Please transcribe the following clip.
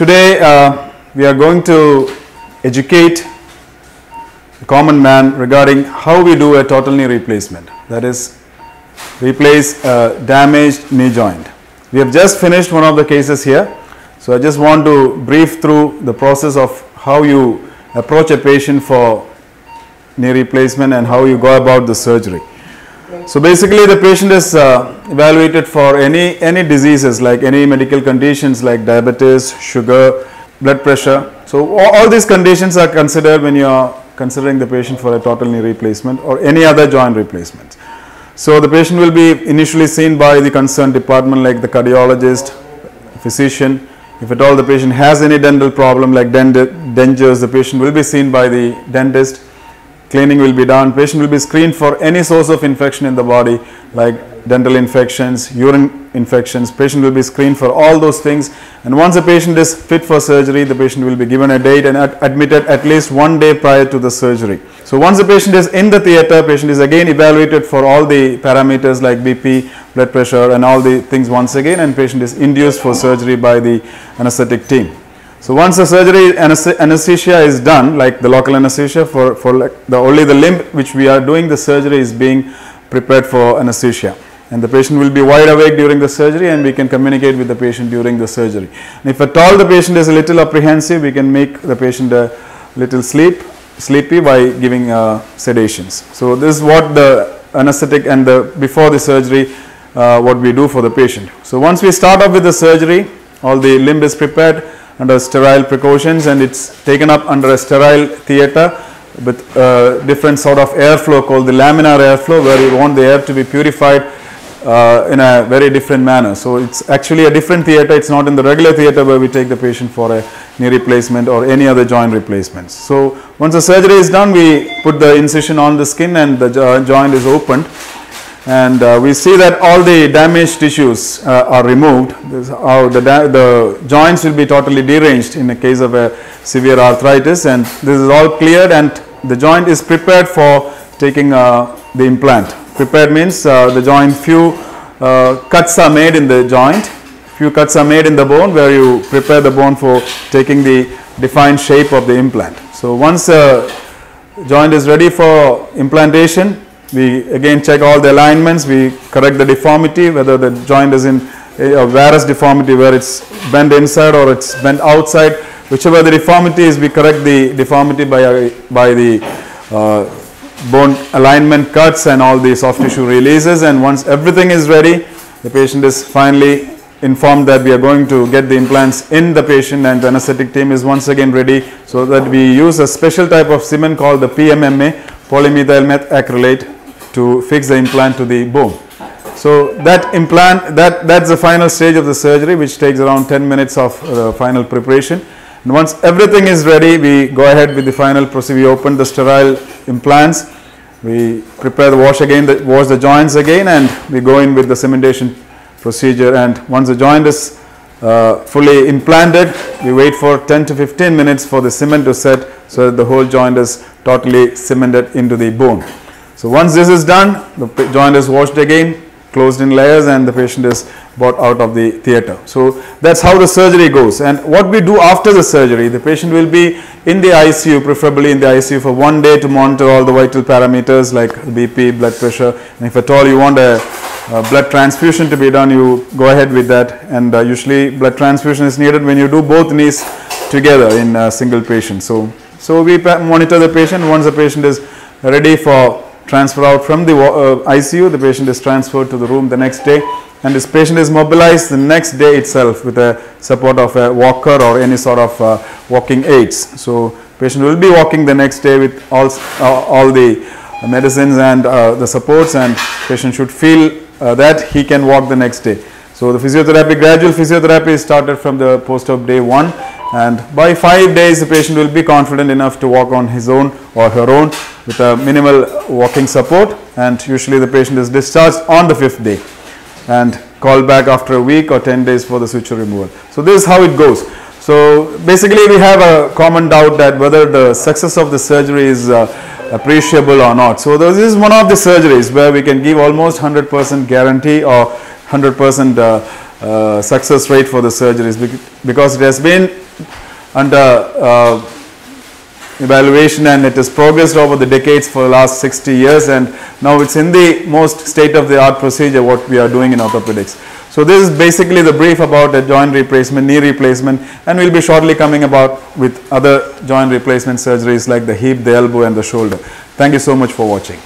Today uh, we are going to educate the common man regarding how we do a total knee replacement. That is, replace a damaged knee joint. We have just finished one of the cases here. So I just want to brief through the process of how you approach a patient for knee replacement and how you go about the surgery. So basically the patient is uh, evaluated for any, any diseases like any medical conditions like diabetes, sugar, blood pressure. So all, all these conditions are considered when you are considering the patient for a total knee replacement or any other joint replacement. So the patient will be initially seen by the concerned department like the cardiologist, physician. If at all the patient has any dental problem like dent dentures, the patient will be seen by the dentist cleaning will be done. Patient will be screened for any source of infection in the body like dental infections, urine infections. Patient will be screened for all those things. And once a patient is fit for surgery, the patient will be given a date and ad admitted at least one day prior to the surgery. So once the patient is in the theater, patient is again evaluated for all the parameters like BP, blood pressure and all the things once again and patient is induced for surgery by the anesthetic team. So once the surgery anesthesia is done, like the local anesthesia for, for like the only the limb which we are doing the surgery is being prepared for anesthesia. And the patient will be wide awake during the surgery and we can communicate with the patient during the surgery. And if at all the patient is a little apprehensive, we can make the patient a little sleep, sleepy by giving uh, sedations. So this is what the anesthetic and the before the surgery uh, what we do for the patient. So once we start off with the surgery, all the limb is prepared, under sterile precautions and it's taken up under a sterile theater with uh, different sort of airflow called the laminar airflow where we want the air to be purified uh, in a very different manner. So it's actually a different theater. It's not in the regular theater where we take the patient for a knee replacement or any other joint replacements. So once the surgery is done, we put the incision on the skin and the jo joint is opened and uh, we see that all the damaged tissues uh, are removed. The, the joints will be totally deranged in the case of a severe arthritis and this is all cleared and the joint is prepared for taking uh, the implant. Prepared means uh, the joint few uh, cuts are made in the joint, few cuts are made in the bone where you prepare the bone for taking the defined shape of the implant. So once the joint is ready for implantation, we again check all the alignments, we correct the deformity, whether the joint is in a varus deformity where it's bent inside or it's bent outside. Whichever the deformity is, we correct the deformity by, by the uh, bone alignment cuts and all the soft tissue releases. And once everything is ready, the patient is finally informed that we are going to get the implants in the patient and the anesthetic team is once again ready so that we use a special type of cement called the PMMA, polymethyl methacrylate to fix the implant to the bone. So that implant, that, that's the final stage of the surgery which takes around 10 minutes of uh, final preparation. And once everything is ready, we go ahead with the final procedure. We open the sterile implants, we prepare the wash again, the, wash the joints again and we go in with the cementation procedure and once the joint is uh, fully implanted, we wait for 10 to 15 minutes for the cement to set so that the whole joint is totally cemented into the bone. So once this is done, the joint is washed again, closed in layers and the patient is brought out of the theater. So that's how the surgery goes. And what we do after the surgery, the patient will be in the ICU, preferably in the ICU for one day to monitor all the vital parameters like BP, blood pressure. And if at all you want a, a blood transfusion to be done, you go ahead with that. And uh, usually blood transfusion is needed when you do both knees together in a single patient. So, so we monitor the patient. Once the patient is ready for transfer out from the uh, ICU, the patient is transferred to the room the next day and this patient is mobilized the next day itself with the support of a walker or any sort of uh, walking aids. So patient will be walking the next day with all, uh, all the medicines and uh, the supports and patient should feel uh, that he can walk the next day. So the physiotherapy, gradual physiotherapy is started from the post-op day 1 and by 5 days the patient will be confident enough to walk on his own or her own with a minimal walking support and usually the patient is discharged on the fifth day and called back after a week or 10 days for the suture removal. So this is how it goes. So basically we have a common doubt that whether the success of the surgery is uh, appreciable or not. So this is one of the surgeries where we can give almost 100% guarantee or 100% uh, uh, success rate for the surgeries because it has been under uh, evaluation and it has progressed over the decades for the last 60 years and now it's in the most state of the art procedure what we are doing in orthopedics. So this is basically the brief about a joint replacement, knee replacement and we'll be shortly coming about with other joint replacement surgeries like the hip, the elbow and the shoulder. Thank you so much for watching.